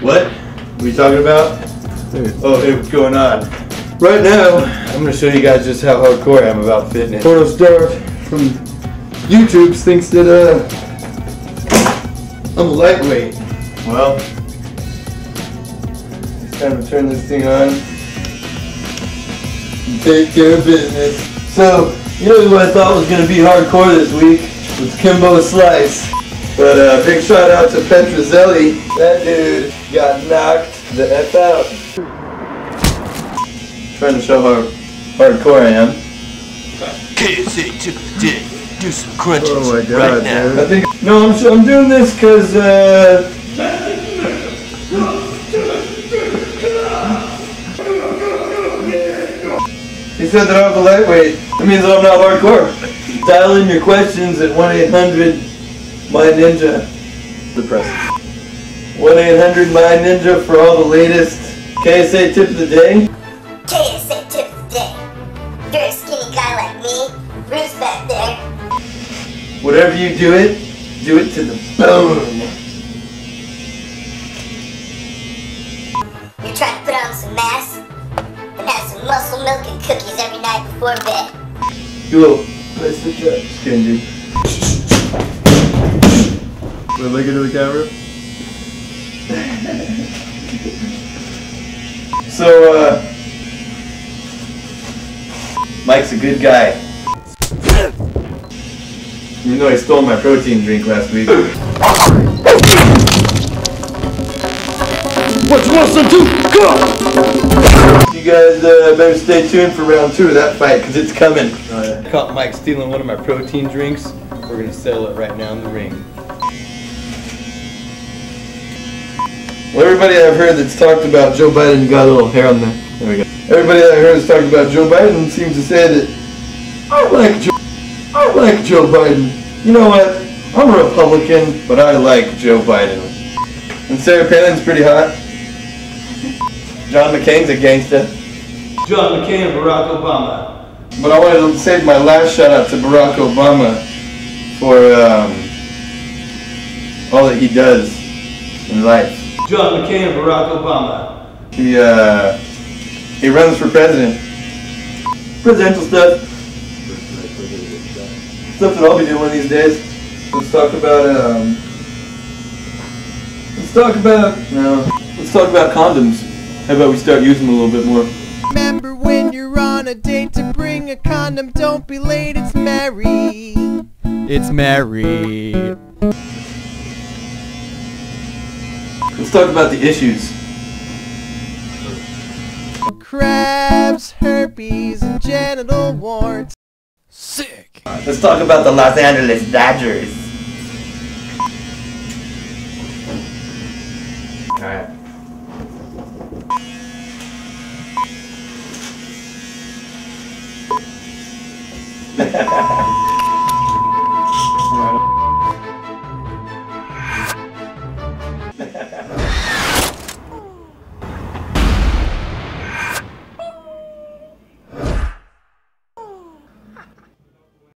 What? What are you talking about? Oh, hey, what's going on? Right now, I'm gonna show you guys just how hardcore I am about fitness. Porno star from YouTube thinks that uh I'm a lightweight. Well, it's time to turn this thing on and take care of business. So, you know who I thought was gonna be hardcore this week was Kimbo Slice. But uh, big shout out to Petruzzelli. That dude got knocked the F out. Trying to show how hardcore I am. KSA took the day. Do some crunches Oh my god, right now. dude. I think no, I'm I'm doing this because uh, he said that I was a lightweight. That means I'm not hardcore. Dial in your questions at one eight hundred my ninja. The press. One eight hundred my ninja for all the latest KSA tip of the day. KSA tip of the day. If you're a skinny guy like me, Bruce back there, Whatever you do it, do it to the bone. you're trying to put on some mass and have some muscle milk and cookies every night before bed. You little nice to chat. Just kidding, dude. Wanna look into the camera? so, uh, Mike's a good guy. You know, I stole my protein drink last week. What you want some too? Go! You guys uh, better stay tuned for round two of that fight, because it's coming. I caught Mike stealing one of my protein drinks. We're going to settle it right now in the ring. Well, everybody I've heard that's talked about Joe Biden got a little hair on there. There we go. Everybody that I heard that's talked about Joe Biden seems to say that I like Joe. I like Joe Biden. You know what? I'm a Republican, but I like Joe Biden. And Sarah Palin's pretty hot. John McCain's a gangster. John McCain and Barack Obama. But I wanted to save my last shout out to Barack Obama for um, all that he does in life. John McCain and Barack Obama. He uh, he runs for president. Presidential stuff. Stuff that I'll be doing one of these days. Let's talk about um. Let's talk about no. Let's talk about condoms. How about we start using them a little bit more? Remember when you're on a date to bring a condom, don't be late, it's Mary. It's Mary. Let's talk about the issues. Crabs, herpes, and genital warts. Sick. Let's talk about the Los Angeles Dodgers. Alright.